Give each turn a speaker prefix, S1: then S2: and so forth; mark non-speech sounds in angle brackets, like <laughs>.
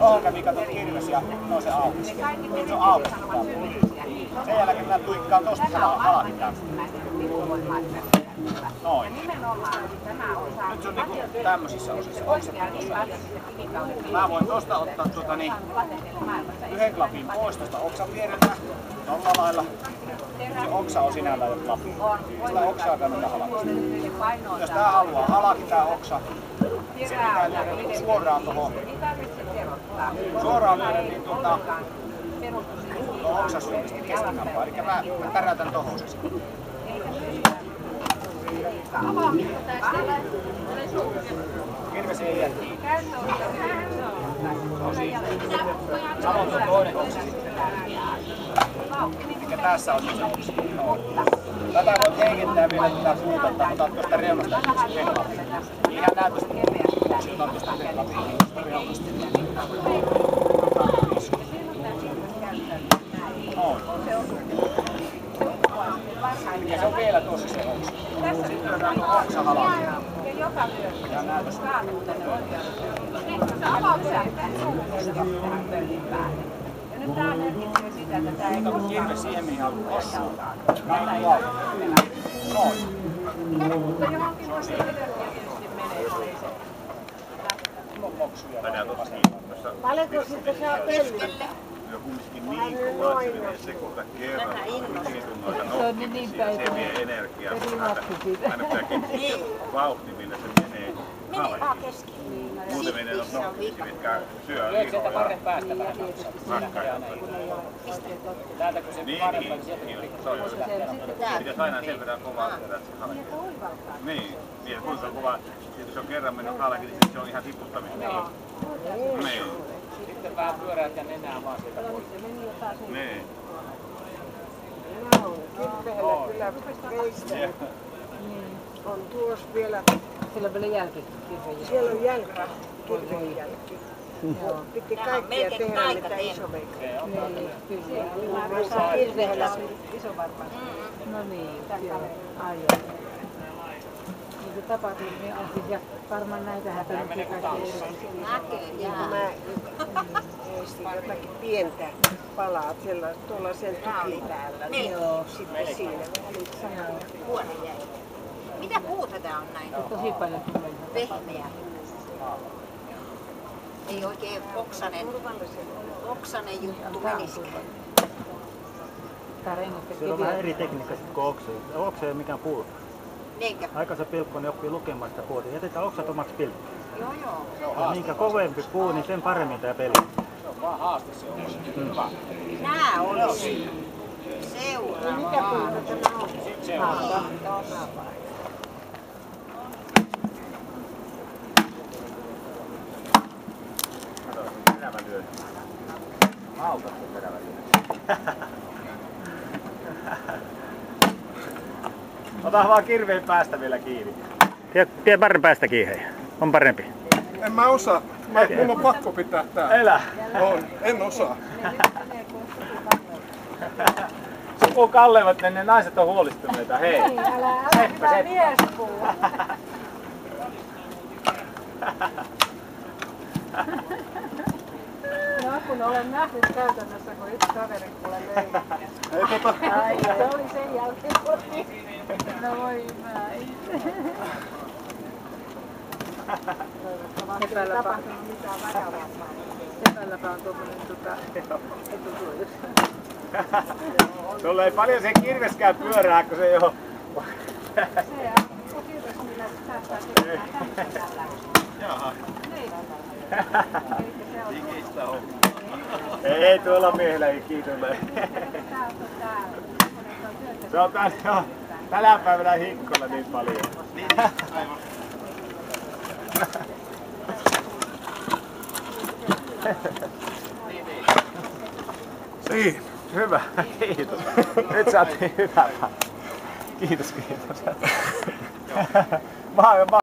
S1: Onka mikä tuon kirves no se auki. Se on auki. Sen jälkeen minä tuikkaan tosta se on. Mä voin tosta ottaa tuota niin yhden klapin pois tosta oksan viereltä. Tolla lailla. Se oksa on sinällään jo klappi. Sitä oksaa kannattaa halata. Jos tää haluaa halaki tää oksa, se pitää lyödä niinku suoraan tuohon. Suoraan lyödä niin tuota tuohon oksasuunnista keskikampaan. Eli mä, mä tärätän tohon se sitten. Kirves ei jää on siinä. Samoin tuo toinen oksa sitten. Mikä tässä on se. Tätä voit heikentää vielä tätä puuta, että otat tuosta reunasta yksi reunasta. Ihan näytöstä oksia, otan tuosta reunasta. Noin. Ja se on vielä tuossa se oksa. Sitten otetaan tuo oksa halki. Ja näytöstä.
S2: Nyt tää merkitsee sitä, että tää ei
S1: Kato kirves siihen, mihin haluat osua. Näin tuo. Noin.
S2: Mutta johonkin voisi energia tietysti menee, jos ei se.
S1: Moksuja.
S3: Paljonko sitten saa
S4: kumminkin niin että se menee sekoita kerran. Niin noita nokkisia, se vie energiaa. Aina pitää vauhti, millä se
S3: keski.
S4: Muuten menee noita nokkisia, mitkä syö lihoa.
S5: parren päästä vähän. Täältä kun se
S4: Niin,
S5: parren
S4: niin,
S5: sieltä
S4: niin, se on. Pitäisi aina sen verran kovaa tehdä, että se halki. Niin, niin ja kuinka kova, jos se on kerran mennyt halki, niin se on ihan tiputtamista. Niin,
S5: Sitten vähän pyöräät ja nenää vaan sieltä pois.
S4: niin.
S3: Kirvehellä kyllä veistä. On tuossa vielä,
S6: Sillä on vielä jälkikirjoja.
S3: siellä on jälki, kirveen jälki. Piti kaikkia tehdä mitä isoveikka.
S6: Niin, kyllä.
S3: Kirvehellä
S6: Iso varmaan. No niin, joo. Aivan. Niin se tapaturmi on siis, ja varmaan näitä hätänyt kaikki
S3: niin kun mä jotakin pientä palaa siellä tuollaisen tukin päällä. Niin
S6: Joo.
S3: sitten siinä.
S2: Huone jäi. Mitä puuta tää on näin?
S6: Tosi paljon tulee.
S2: Pehmeä. Ei oikein oksanen, oksanen juttu menisikään.
S6: Rengasta
S7: Siellä on vähän eri tekniikka sitten kuin oksa. Oksa ei ole mikään puu.
S2: Niinkö?
S7: Aika se pilkko, niin oppii lukemaan sitä puuta. Jätetään oksat omaksi pilkku.
S2: Joo joo.
S7: Ja minkä kovempi puu, niin sen paremmin tämä peli.
S5: Se on vaan haaste se on. Hyvä.
S2: Nää olisi seuraava.
S3: Mikä puuta tämä on?
S5: Sitten
S1: Ota vaan kirveen päästä vielä kiinni.
S7: Tie, tie parren päästä kiinni. On parempi.
S8: En mä osaa. Mä, mulla on pakko pitää tää.
S1: Elä.
S8: On, en osaa. <laughs>
S1: Suku kalleimmat, niin ne naiset on huolestuneita. Hei.
S3: Älä, älä
S1: Seppä,
S3: pitää
S1: seppä.
S3: miespuu. <laughs>
S6: No kun olen nähnyt käytännössä, kun yksi kaveri kuule löi.
S8: Ei tota,
S6: Ai, se oli mä Sepälläpä, sepälläpä on tuommoinen tota, etusuojus. <laughs>
S1: Sulla ei paljon se kirveskään pyörää, kun se jo...
S4: Jaha. Digistä on.
S1: Ei tuolla miehellä ei kiitolle. Se on tää, joo. Tänä päivänä hikkoilla niin paljon.
S8: Niin.
S1: Hyvä, kiitos. Nyt saatiin hyvä. Kiitos, kiitos. Mä, mä